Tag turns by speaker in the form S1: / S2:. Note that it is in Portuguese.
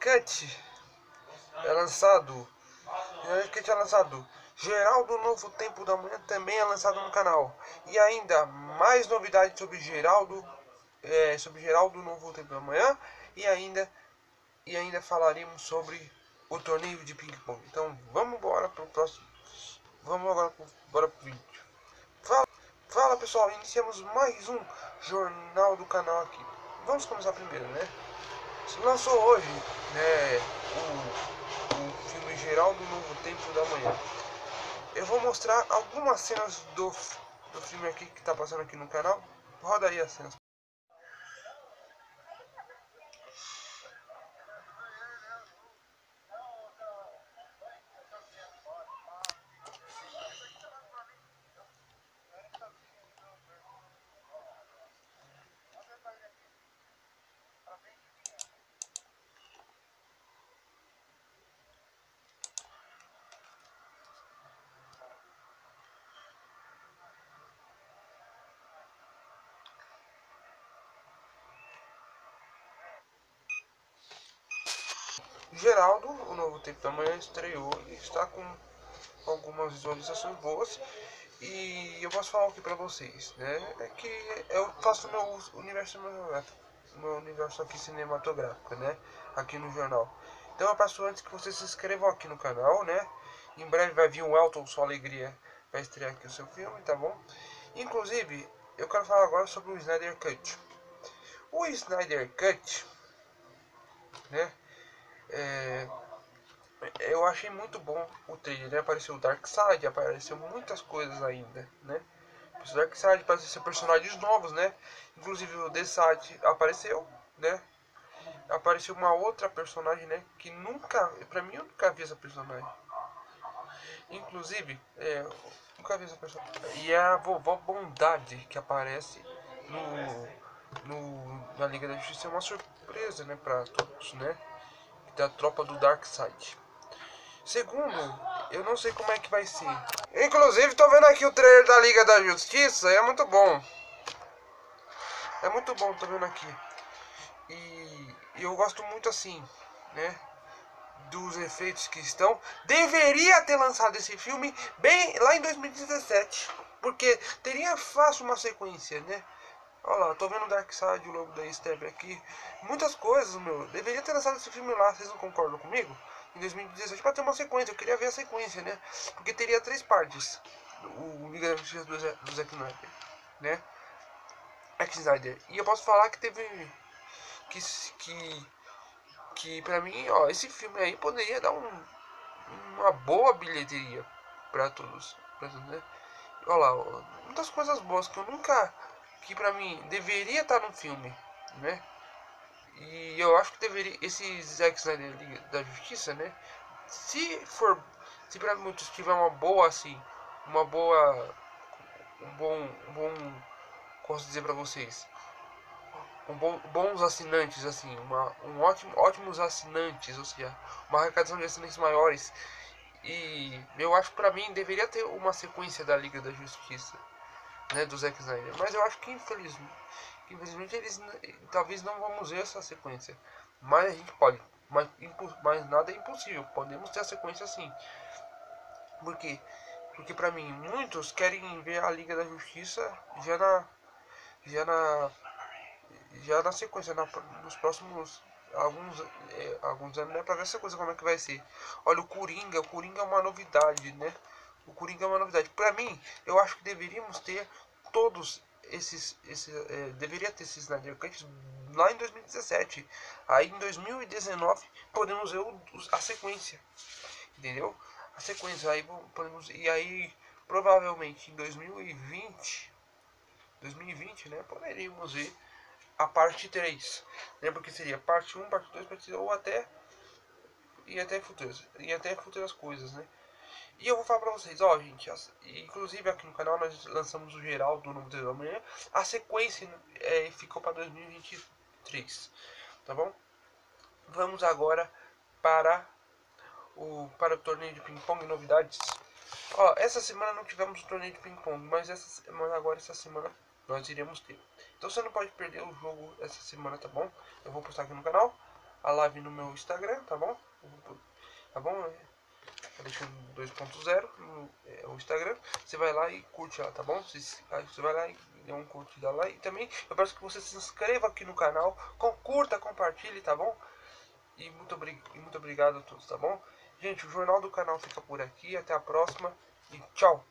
S1: Cut é lançado. Snyder Cut é lançado. Geraldo Novo Tempo da Manhã também é lançado no canal. E ainda mais novidades sobre Geraldo, é, sobre Geraldo Novo Tempo da Manhã e ainda e ainda falaremos sobre o torneio de ping pong. Então vamos embora pro próximo. Vamos agora pro, bora pro vídeo. Fala, fala pessoal, iniciamos mais um jornal do canal aqui. Vamos começar primeiro, né? Lançou hoje, né, o, o filme Geraldo Novo Tempo da Manhã. Eu vou mostrar algumas cenas do, do filme aqui que tá passando aqui no canal. Roda aí as cenas. Geraldo, o novo tempo da manhã estreou e está com algumas visualizações boas. E eu posso falar aqui pra vocês, né? É que eu faço meu universo cinematográfico, meu universo aqui cinematográfico, né? Aqui no jornal. Então eu peço antes que vocês se inscrevam aqui no canal, né? Em breve vai vir o Elton Sua Alegria, vai estrear aqui o seu filme, tá bom? Inclusive, eu quero falar agora sobre o Snyder Cut. O Snyder Cut, né? É, eu achei muito bom o trailer, né? Apareceu o Darkseid, apareceu muitas coisas ainda, né? O Darkseid apareceu personagens novos, né? Inclusive o Desad apareceu, né? Apareceu uma outra personagem, né? Que nunca, pra mim eu nunca vi essa personagem. Inclusive, é, nunca vi essa personagem. E é a vovó Bondade que aparece no, no, na Liga da Justiça é uma surpresa, né? Pra todos, né? Da tropa do Darkseid. Segundo, eu não sei como é que vai ser. Inclusive, tô vendo aqui o trailer da Liga da Justiça, é muito bom. É muito bom, tô vendo aqui. E eu gosto muito assim, né? Dos efeitos que estão. Deveria ter lançado esse filme bem lá em 2017. Porque teria fácil uma sequência, né? Olha lá, tô vendo o Darkseid, o logo da Step aqui. Muitas coisas, meu. Deveria ter lançado esse filme lá, vocês não concordam comigo? Em 2017 pra ter uma sequência, eu queria ver a sequência, né? Porque teria três partes. O Liga da Justiça do, do Zack Snyder, né? Zack Snyder. E eu posso falar que teve. Que. Que. Que pra mim, ó, esse filme aí poderia dar um, uma boa bilheteria pra todos. Pra todos né? Olha lá, ó, muitas coisas boas que eu nunca que para mim deveria estar no filme, né? E eu acho que deveria esse Zack Snyder da Justiça, né? Se for, se para muitos tiver uma boa assim, uma boa, um bom, um bom, posso dizer para vocês, um bom, bons assinantes assim, uma, um ótimo, ótimos assinantes, ou seja, uma arrecadação de assinantes maiores. E eu acho que para mim deveria ter uma sequência da Liga da Justiça né, do Zack Snyder. Mas eu acho que infelizmente, infelizmente eles talvez não vamos ver essa sequência. Mas a gente pode. Mas, mas nada é impossível. Podemos ter a sequência sim. Por quê? Porque pra mim, muitos querem ver a Liga da Justiça já na. Já na. Já na sequência, na, nos próximos alguns, é, alguns anos, né? Pra ver essa coisa como é que vai ser. Olha, o Coringa, o Coringa é uma novidade, né? O Coringa é uma novidade. Para mim, eu acho que deveríamos ter todos esses. esses é, deveria ter esses Snyder Cut lá em 2017. Aí em 2019 podemos ver o, a sequência. Entendeu? A sequência. Aí podemos. E aí provavelmente em 2020. 2020, né? Poderíamos ver a parte 3. Né? Porque seria parte 1, parte 2, parte 3, ou até. E até futuras. E até futuras coisas, né? E eu vou falar pra vocês, ó, gente, inclusive aqui no canal nós lançamos o geral do Novo da Manhã. A sequência é, ficou para 2023, tá bom? Vamos agora para o, para o torneio de ping-pong novidades. Ó, essa semana não tivemos o torneio de ping-pong, mas essa semana, agora essa semana nós iremos ter. Então você não pode perder o jogo essa semana, tá bom? Eu vou postar aqui no canal. a live no meu Instagram, tá bom? Tá bom? Deixando 2.0 no é, o Instagram. Você vai lá e curte lá, tá bom? Você, você vai lá e dê um curtida lá. E também eu peço que você se inscreva aqui no canal, com, curta, compartilhe, tá bom? E muito, e muito obrigado a todos, tá bom? Gente, o jornal do canal fica por aqui. Até a próxima e tchau!